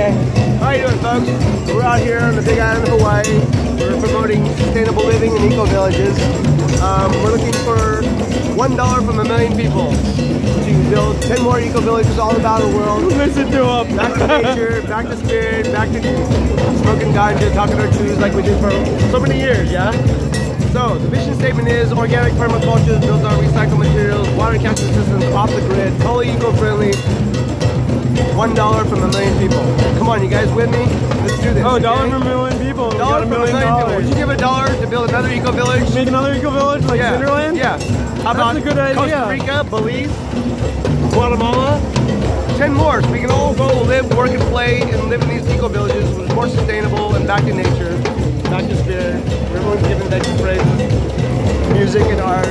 Okay. How you doing, folks? We're out here on the Big Island of Hawaii. We're promoting sustainable living in eco villages. Um, we're looking for one dollar from a million people to build ten more eco villages all about the world. Listen to him. Back to nature, back to spirit, back to smoking ganja, talking our truths like we did for so many years, yeah? So the mission statement is organic permaculture builds on recycled Come on, you guys with me? Let's do this. Oh, dollar okay? from a million people. Dollar a million people. Would you give a dollar to build another eco village? Make another eco village like yeah. Cinderland? Yeah. How That's about a good idea. Costa Rica, Belize, Guatemala? Ten more, so we can all go live, work, and play, and live in these eco villages, which is more sustainable and back in nature, back to spirit. Everyone's giving and praises, music and art,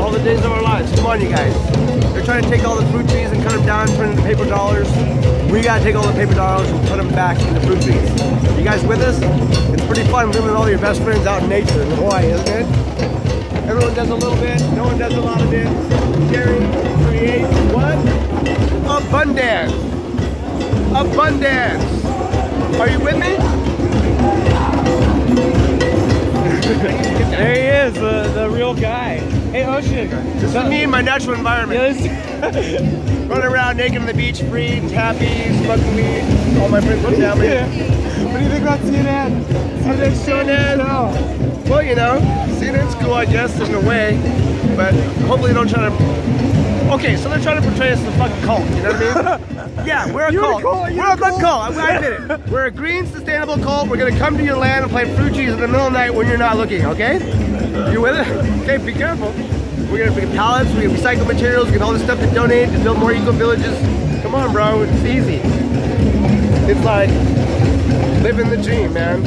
all the days of our lives. Come on, you guys. They're trying to take all the fruit trees and cut them down, turn into paper dollars. We gotta take all the paper dollars and put them back into fruit trees. You guys with us? It's pretty fun living with all your best friends out in nature in Hawaii, isn't it? Everyone does a little bit, no one does a lot of it. Sharing creates what? Abundance. Abundance. Are you with me? There he is, the, the real guy. Hey, Ocean. This is me in my natural environment. Yes. Running around naked on the beach, free, happy, smoking weed. All my friends and family. Yeah. What do you think about CNN? CNN? No. Well, you know, CNN's cool, I guess, in a way. But hopefully they don't try to... Okay, so they're trying to portray us as a fucking cult, you know what I mean? Yeah, we're a You're a cult. cult, We're a a good cult. I, I admit it. We're a green, sustainable cult. We're gonna come to your land and play fruit trees in the middle of the night when you're not looking, okay? You with it? Okay, be careful. We're gonna bring pallets, We're gonna recycle materials, we get all this stuff to donate to build more eco villages. Come on, bro, it's easy. It's like living the dream, man.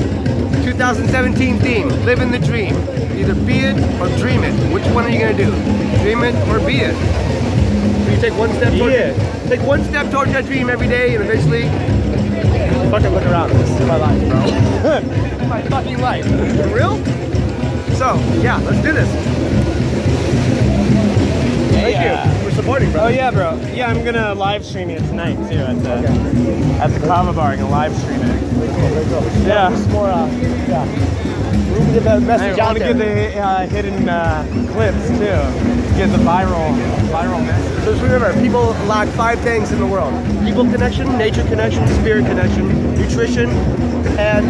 2017 theme, living the dream. Either be it or dream it. Which one are you gonna do? Dream it or be it? You take one step towards it. Take one step towards that dream every day and eventually fucking look around. This is my life, bro. this is my fucking life. For real? So, yeah, let's do this. Thank Yeah. you for supporting, bro. Oh yeah, bro. Yeah, I'm gonna live stream it tonight too at the at the Kava Bar. I'm gonna live stream it. Yeah. More, uh, yeah. We get the I message out want to get the uh, hidden uh, clips too. Get the viral viral message. So just remember, people lack five things in the world. People connection, nature connection, spirit connection, nutrition, and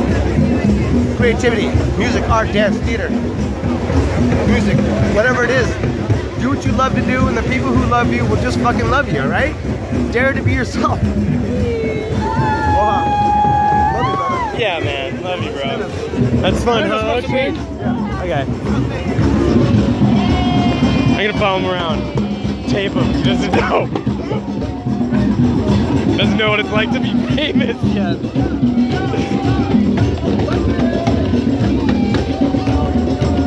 creativity. Music, art, dance, theater. Music, whatever it is. Do what you love to do and the people who love you will just fucking love you, alright? Dare to be yourself. Aloha. Love you, brother. Yeah, man. Love you, bro. That's fun, huh? Let's smoke some Ocean? weed. Okay. I'm gonna follow him around. Tape him. He doesn't know. doesn't know what it's like to be famous yet.